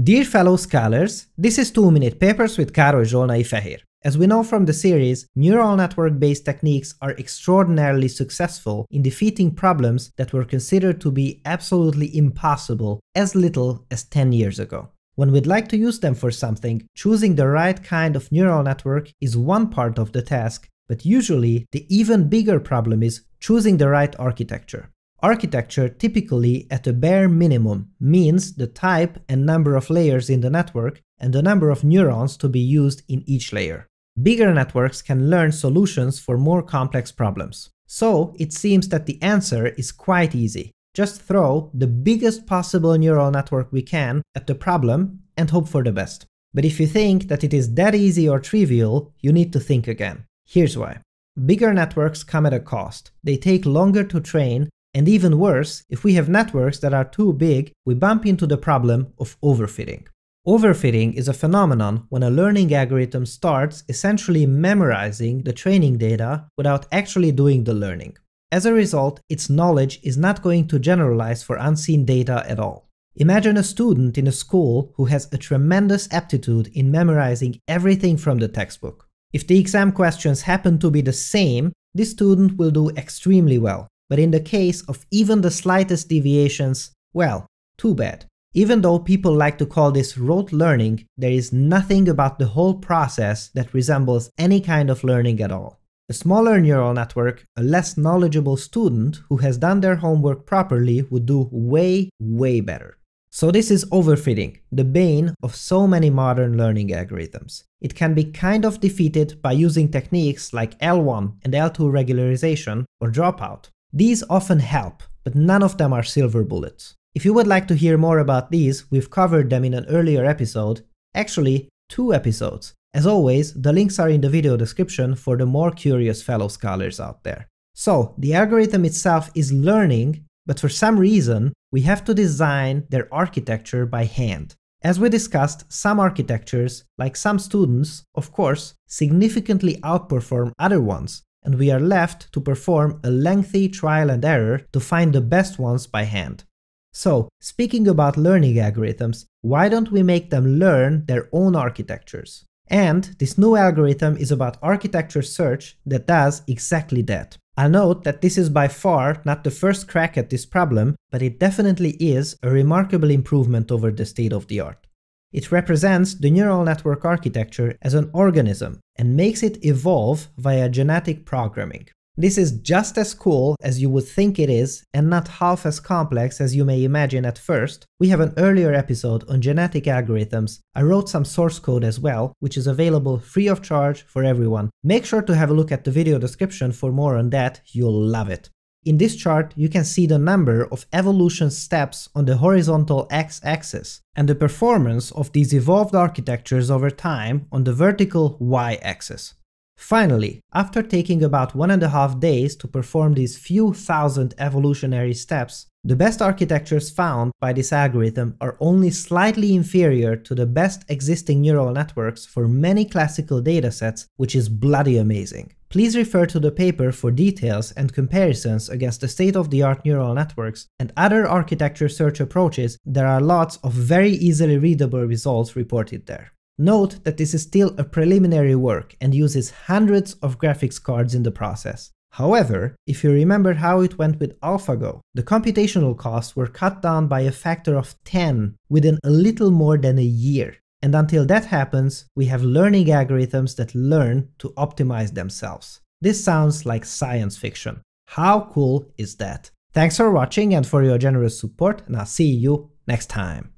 Dear fellow scholars, this is 2 Minute Papers with Károly Zsolnai Fehér. As we know from the series, neural network-based techniques are extraordinarily successful in defeating problems that were considered to be absolutely impossible as little as 10 years ago. When we'd like to use them for something, choosing the right kind of neural network is one part of the task, but usually the even bigger problem is choosing the right architecture. Architecture typically at a bare minimum means the type and number of layers in the network and the number of neurons to be used in each layer. Bigger networks can learn solutions for more complex problems. So it seems that the answer is quite easy. Just throw the biggest possible neural network we can at the problem and hope for the best. But if you think that it is that easy or trivial, you need to think again. Here's why. Bigger networks come at a cost. They take longer to train and even worse, if we have networks that are too big, we bump into the problem of overfitting. Overfitting is a phenomenon when a learning algorithm starts essentially memorizing the training data without actually doing the learning. As a result, its knowledge is not going to generalize for unseen data at all. Imagine a student in a school who has a tremendous aptitude in memorizing everything from the textbook. If the exam questions happen to be the same, this student will do extremely well. But in the case of even the slightest deviations, well, too bad. Even though people like to call this rote learning, there is nothing about the whole process that resembles any kind of learning at all. A smaller neural network, a less knowledgeable student who has done their homework properly would do way, way better. So this is overfitting, the bane of so many modern learning algorithms. It can be kind of defeated by using techniques like L1 and L2 regularization or dropout. These often help, but none of them are silver bullets. If you would like to hear more about these, we've covered them in an earlier episode, actually two episodes. As always, the links are in the video description for the more curious fellow scholars out there. So, the algorithm itself is learning, but for some reason, we have to design their architecture by hand. As we discussed, some architectures, like some students, of course, significantly outperform other ones, and we are left to perform a lengthy trial and error to find the best ones by hand. So, speaking about learning algorithms, why don't we make them learn their own architectures? And this new algorithm is about architecture search that does exactly that. I'll note that this is by far not the first crack at this problem, but it definitely is a remarkable improvement over the state of the art. It represents the neural network architecture as an organism and makes it evolve via genetic programming. This is just as cool as you would think it is, and not half as complex as you may imagine at first. We have an earlier episode on genetic algorithms. I wrote some source code as well, which is available free of charge for everyone. Make sure to have a look at the video description for more on that, you'll love it. In this chart, you can see the number of evolution steps on the horizontal x-axis and the performance of these evolved architectures over time on the vertical y-axis. Finally, after taking about one and a half days to perform these few thousand evolutionary steps, the best architectures found by this algorithm are only slightly inferior to the best existing neural networks for many classical datasets, which is bloody amazing. Please refer to the paper for details and comparisons against the state-of-the-art neural networks and other architecture search approaches, there are lots of very easily readable results reported there. Note that this is still a preliminary work and uses hundreds of graphics cards in the process. However, if you remember how it went with AlphaGo, the computational costs were cut down by a factor of 10 within a little more than a year. And until that happens, we have learning algorithms that learn to optimize themselves. This sounds like science fiction. How cool is that? Thanks for watching and for your generous support, and I'll see you next time.